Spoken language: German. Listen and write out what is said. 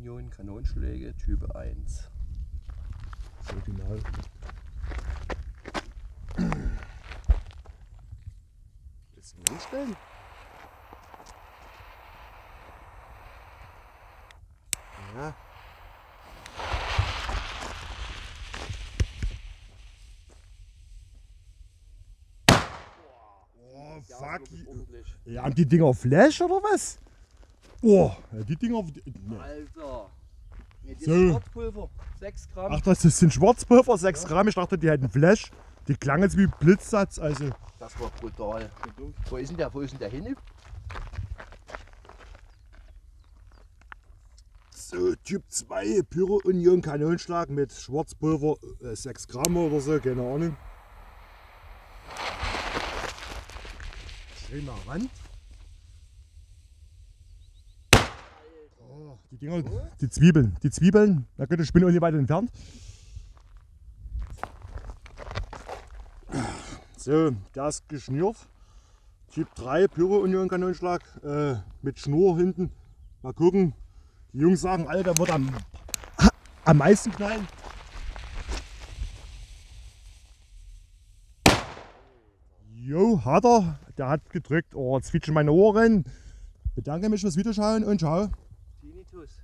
Union Kanonschläge Typ 1. Das Original. Willst du hinstellen? Ja. Oh, Ja, fuck. Ja, haben die Dinger Flash oder was? Oh, ja, die Dinger. Ne. Alter. Nee, das So. ist Schwarzpulver. 6 Gramm. Ach, das sind Schwarzpulver, 6 Gramm. Ich dachte, die hätten Flash. Die klangen jetzt wie Blitzsatz. Also, Das war brutal. Wo ist denn der? Wo ist denn der hin? so, Typ 2, Pyro Union Kanonschlag mit Schwarzpulver, äh, 6 Gramm oder so, keine Ahnung. Schön nach Rand. Die Dinger, die Zwiebeln, die Zwiebeln, na gut, ich bin auch nicht weit entfernt. So, ist geschnürt. Typ 3 Pyro Union Kanonschlag äh, mit Schnur hinten. Mal gucken. Die Jungs sagen, Alter, wird am, am meisten knallen. Jo, hat er. Der hat gedrückt. Oh, jetzt quietschen meine Ohren. Bedanke mich fürs Wiederschauen und ciao. tous.